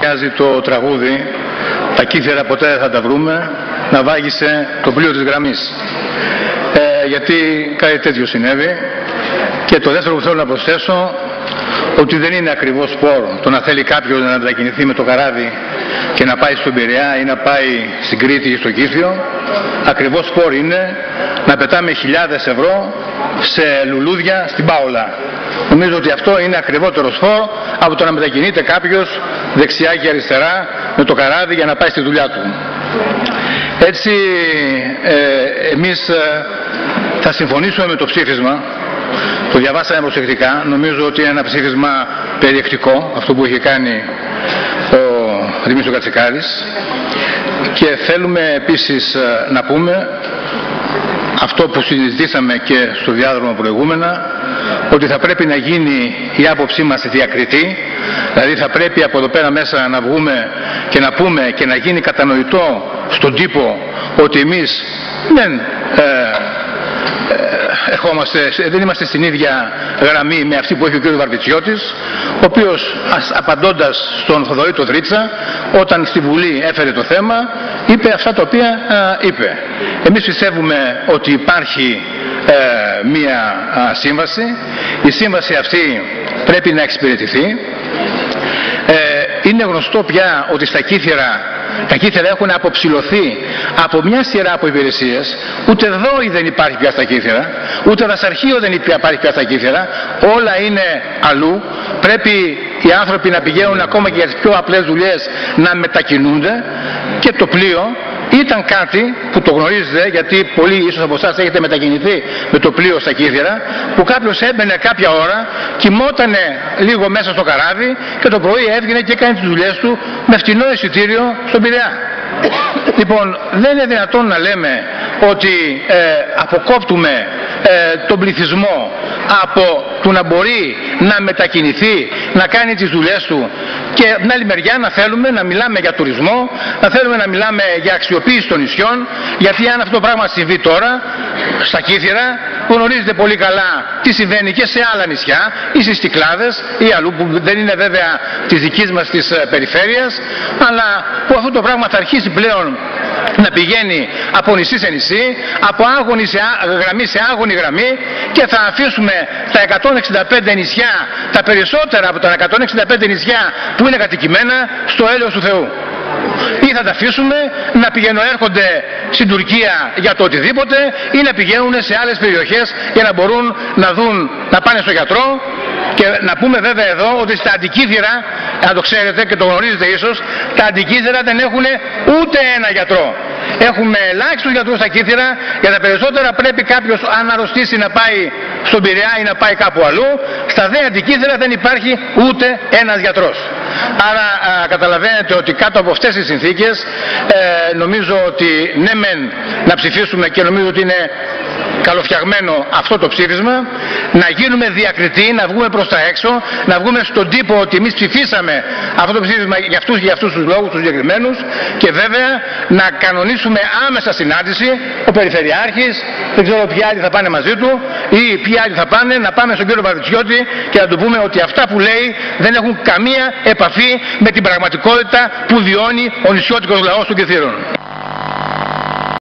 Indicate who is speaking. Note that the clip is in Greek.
Speaker 1: Μοιάζει το τραγούδι «Τα κύθερα ποτέ δεν θα τα βρούμε» να βάγισε το πλοίο της γραμμής. Ε, γιατί κάτι τέτοιο συνέβη και το δεύτερο που θέλω να προσθέσω ότι δεν είναι ακριβώς σπόρο το να θέλει κάποιος να μετακινηθεί με το καράβι και να πάει στον Πειραιά ή να πάει στην Κρήτη ή στο Κύθιο. Ακριβώς σπόρο είναι να πετάμε χιλιάδες ευρώ σε λουλούδια στην Πάολα. Νομίζω ότι αυτό είναι ακριβότερος σπόρο από το να μετακινείται κάποιος δεξιά και αριστερά με το καράβι για να πάει στη δουλειά του. Έτσι ε, εμείς ε, θα συμφωνήσουμε με το ψήφισμα το διαβάσαμε προσεκτικά. Νομίζω ότι είναι ένα ψήφισμα περιεκτικό, αυτό που έχει κάνει ο Δημήτρης Κατσικάρης. Και θέλουμε επίσης ε, να πούμε αυτό που συζητήσαμε και στο διάδρομο προηγούμενα, ότι θα πρέπει να γίνει η άποψή μας διακριτή, δηλαδή θα πρέπει από εδώ πέρα μέσα να βγούμε και να πούμε και να γίνει κατανοητό στον τύπο ότι εμείς δεν ε, ερχόμαστε, δεν είμαστε στην ίδια γραμμή με αυτή που έχει ο κ. Βαρβιτσιώτης, ο οποίος απαντώντας στον Θοδωρή το Δρίτσα, όταν στη Βουλή έφερε το θέμα, είπε αυτά τα οποία είπε. Εμείς πιστεύουμε ότι υπάρχει ε, μία σύμβαση. Η σύμβαση αυτή πρέπει να εξυπηρετηθεί. Ε, είναι γνωστό πια ότι στα κύθερα τα κύθερα έχουν αποψηλωθεί από μια σειρά από υπηρεσίες. Ούτε δόη δεν υπάρχει πια στα κύθερα, ούτε δασαρχείο δεν υπάρχει πια στα κύθερα. Όλα είναι αλλού. Πρέπει οι άνθρωποι να πηγαίνουν ακόμα και για τις πιο απλές δουλειές να μετακινούνται και το πλοίο ήταν κάτι που το γνωρίζετε γιατί πολλοί ίσως από εσάς έχετε μετακινηθεί με το πλοίο στα Κύθυρα που κάποιος έμπαινε κάποια ώρα, κοιμότανε λίγο μέσα στο καράβι και το πρωί έβγαινε και έκανε τις δουλειές του με φτηνό εισιτήριο στον Πειραιά. Λοιπόν, δεν είναι δυνατόν να λέμε ότι ε, αποκόπτουμε ε, τον πληθυσμό από το να μπορεί να μετακινηθεί, να κάνει τις δουλειές του. Και από την άλλη μεριά να θέλουμε να μιλάμε για τουρισμό, να θέλουμε να μιλάμε για αξιοποίηση των νησιών, γιατί αν αυτό το πράγμα συμβεί τώρα, στα Κύθυρα, που γνωρίζετε πολύ καλά τι συμβαίνει και σε άλλα νησιά, ή στις Κυκλάδες, ή αλλού που δεν είναι βέβαια της δικής μας της ε, περιφέρειας, αλλά που αυτό το πράγμα θα αρχίσει πλέον να πηγαίνει από νησί σε νησί, από άγωνη σε γραμμή σε άγωνη γραμμή και θα αφήσουμε τα 165 νησιά, τα περισσότερα από τα 165 νησιά που είναι κατοικημένα στο έλεος του Θεού. Ή θα τα αφήσουμε να πηγαίνουν έρχονται στην Τουρκία για το οτιδήποτε ή να πηγαίνουν σε άλλες περιοχές για να μπορούν να δουν, να πάνε στο γιατρό και να πούμε βέβαια εδώ ότι στα αντικήθυρα, να το ξέρετε και το γνωρίζετε ίσως, τα αντικήθυρα δεν έχουν ούτε ένα γιατρό. Έχουμε ελάχιστους γιατρούς στα κύθυρα, για τα περισσότερα πρέπει κάποιος αν αρρωστήσει να πάει στον Πειραιά ή να πάει κάπου αλλού. Στα δε αντικήθυρα δεν υπάρχει ούτε ένας γιατρός. Άρα α, καταλαβαίνετε ότι κάτω από αυτές τις συνθήκες ε, νομίζω ότι ναι μεν να ψηφίσουμε και νομίζω ότι είναι καλοφτιαγμένο αυτό το ψήφισμα, να γίνουμε διακριτοί, να βγούμε προς τα έξω, να βγούμε στον τύπο ότι εμείς ψηφίσαμε αυτό το ψήφισμα για αυτούς και για αυτούς τους λόγους, τους συγκεκριμένους και βέβαια να κανονίσουμε άμεσα συνάντηση, ο Περιφερειάρχης, δεν ξέρω ποιοι άλλοι θα πάνε μαζί του ή ποιοι άλλοι θα πάνε, να πάμε στον κύριο Βαρδιτσιώτη και να του πούμε ότι αυτά που λέει δεν έχουν καμία επαφή με την πραγματικότητα που βιώνει ο νησιώτικος λαός του Κεθύρων.